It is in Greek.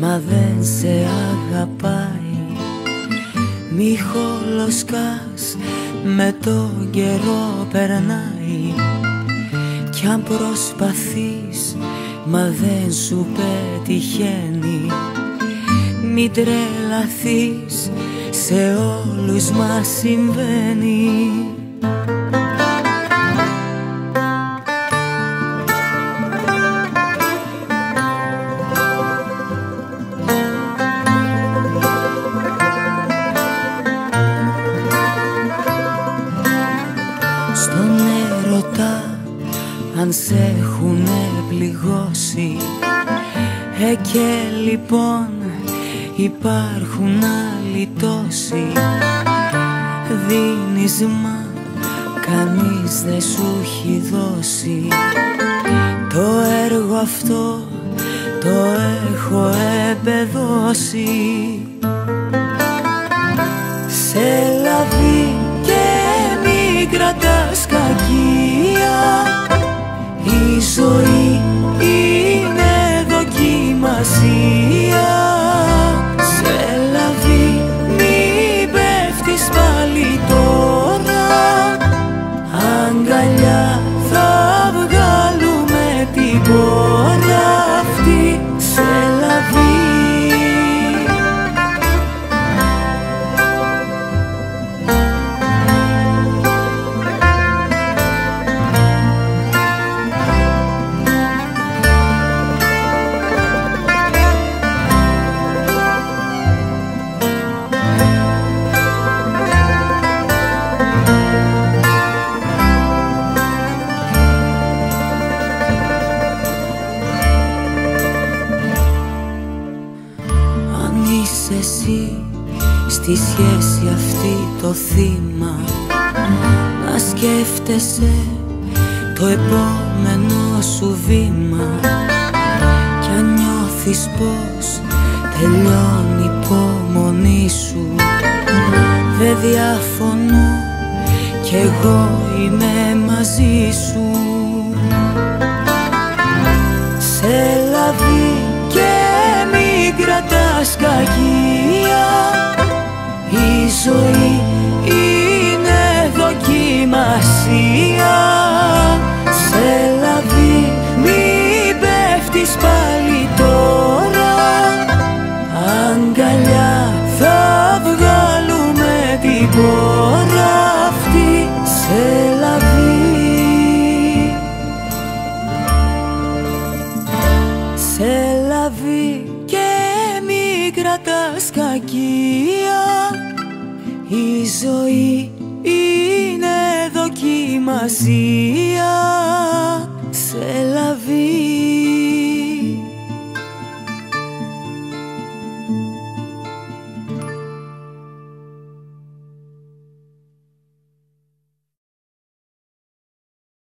αγαπάς μα δεν σε αγαπάει. Μη χολοσκάς με το καιρό περνάει. Κι αν προσπαθείς μα δεν σου πετυχαίνει. Μη τρελαθείς σε όλους μας συμβαίνει αν σε έχουνε πληγώσει. Ε και λοιπόν υπάρχουν άλλοι τόσοι. Δίνεις μα κανείς δεν σου έχει δώσει. Το έργο αυτό το έχω εμπεδώσει εσύ στη σχέση αυτή το θύμα. Να σκέφτεσαι το επόμενο σου βήμα. Κι αν νιώθεις πως τελειώνει η υπομονή σου Δεν διαφωνώ κι εγώ είμαι μαζί σου ζωή είναι δοκιμασία. Σε λαβή μη πέφτεις πάλι τώρα. Αγκαλιά θα βγάλουμε την πόρα αυτή. Σε λαβή. Σε λαβή και μη κρατάς κακία Η ζωή είναι δοκιμασία